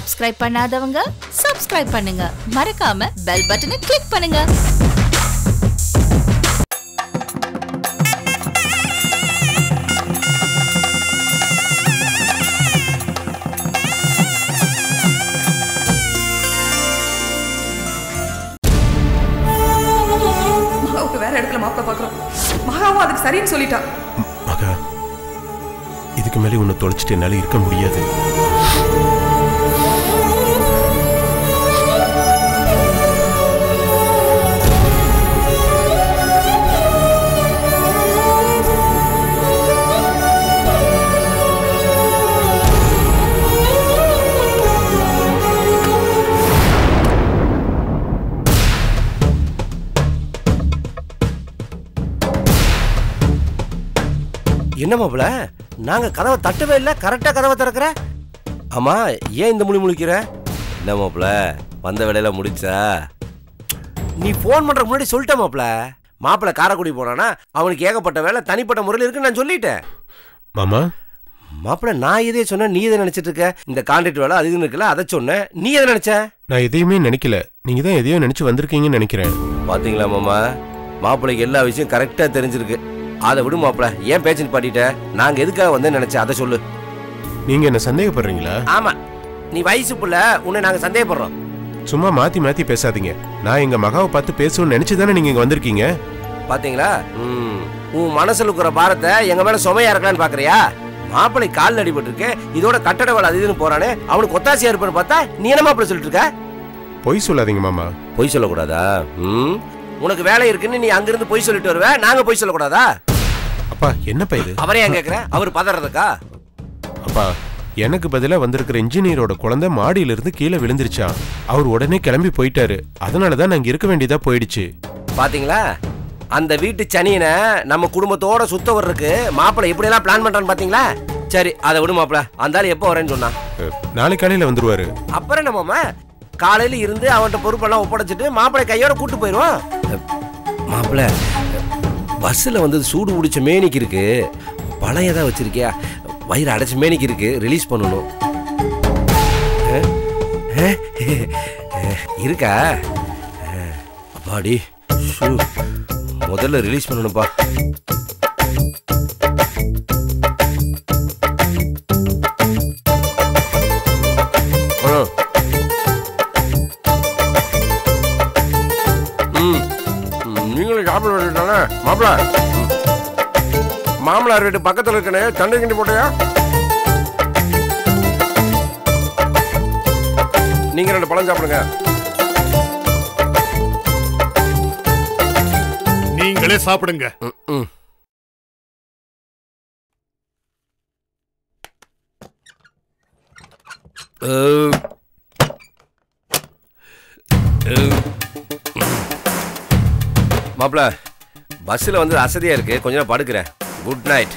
Subscribe பண்ணாதவங்க subscribe பண்ணுங்க. மறக்காம பெல் பட்டனை கிளிக் பண்ணுங்க. சரின்னு சொல்லிட்டா. மகா இதுக்கு மேலே உன்னை தொலைச்சிட்டு என்னால இருக்க முடியாது. என்ன மாப்பிள? நாங்க கதவை தட்டவே இல்லை கரெக்டா கதவை திறக்கிற? ஆமா ஏன் இந்த முழி முழிக்கிற? என்ன மாப்பிள? வந்த வேலையில முடிச்சா? நீ ஃபோன் பண்ற முன்னாடி சொல்லிட்ட மாப்பிள. மாப்பிள காரைக்குடி போனானா அவனுக்கு ஏகப்பட்ட வேலை தனிப்பட்ட முறையில் இருக்குன்னு நான் சொல்லிட்டேன். மாமா? மாப்பிள நான் இதே சொன்னேன் நீ எதை நினைச்சிட்டு இருக்க? இந்த கான்ட்ராக்ட் வேலை அது இருக்குல்ல அதை சொன்னேன் நீ எதை நினைச்ச? நான் எதையுமே நினைக்கல. நீங்க தான் எதையோ நினைச்சு வந்திருக்கீங்கன்னு நினைக்கிறேன். பாத்தீங்களா மாமா? மாப்பிளைக்கு எல்லா விஷயம் கரெக்டா தெரிஞ்சிருக்கு. அதை விடு மாப்பிள. ஏன் பேச்சுன்னு பாட்டிட்ட நாங்க எதுக்காக வந்து நினைச்சேன் அதை சொல்லு. நீங்க என்ன சந்தேகப்படுறீங்களா? ஆமா. நீ வயசு புள்ள உன்னை நாங்க சந்தேகப்படுறோம். சும்மா மாத்தி மாத்தி பேசாதீங்க. நான் எங்க மகாவை பார்த்து பேசணும்னு நினைச்சு தானே நீங்க இங்க வந்திருக்கீங்க? பாத்தீங்களா? ம். உன் மனசுல இருக்கிற பாரத்தை எங்க மேல சுமையா இருக்கலான்னு பாக்குறியா? மாப்பிளை கால் அடிபட்டு இருக்கு இதோட கட்டட வேலை அது இதுன்னு போறானே. அவனுக்கு ஒத்தாசையா இருப்பான்னு பார்த்தா நீ என்ன மாப்பிள சொல்லிட்டு இருக்க? பொய் சொல்லாதீங்க மாமா. பொய் சொல்லக்கூடாதா? ம். உனக்கு வேலை இருக்குன்னு நீ அங்கிருந்து பொய் சொல்லிட்டு வருவ. நாங்க பொய் சொல்லக்கூடாதா? அப்பா என்னப்பா இது? அவரே ஏன் கேக்குற? அவர் பதறதுக்கா? அப்பா எனக்கு பதிலா வந்திருக்கிற இன்ஜினியரோட குழந்தை மாடியில இருந்து கீழே விழுந்துருச்சான் அவர் உடனே கிளம்பி போயிட்டாரு. அதனால தான் நாங்க இருக்க வேண்டியதா போயிடுச்சு. பாத்தீங்களா? அந்த வீட்டு சனியனை நம்ம குடும்பத்தோட சுத்த வர்றதுக்கு மாப்பிளை எப்படி எல்லாம் பிளான் பண்றான்னு பாத்தீங்களா? சரி அதை விடு மாப்பிள அந்த ஆள் எப்போ வரேன்னு சொன்னா நாளை காலையில வந்துருவாரு. அப்புறம் என்ன மாமா? காலையில இருந்து அவன்கிட்ட பொறுப்பெல்லாம் ஒப்படைச்சிட்டு மாப்பிளை கையோட கூட்டு போயிடுவான் மாப்பிள பஸ்ஸில் வந்து சூடு பிடிச்ச மேனிக்கு இருக்கு. தான் வச்சிருக்கியா? வயிறு அடைச்ச மேனிக்கு இருக்கு. ரிலீஸ் பண்ணணும். இருக்கா? அப்பாடி. ஷூ. முதல்ல ரிலீஸ் பண்ணணும்ப்பா. நீங்களும் சாப்பிட வேண்டியதானே மாப்பிள. ம். மாமனார் வீட்டு பக்கத்தில் இருக்கனே தண்டை கிண்டி போட்டியா? நீங்க ரெண்டு பழம் சாப்பிடுங்க. நீங்களே சாப்பிடுங்க. ம், மாப்பிள்ள பஸ்ஸில் வந்து அசதியாக இருக்குது கொஞ்ச நேரம் படுக்கிறேன். Good night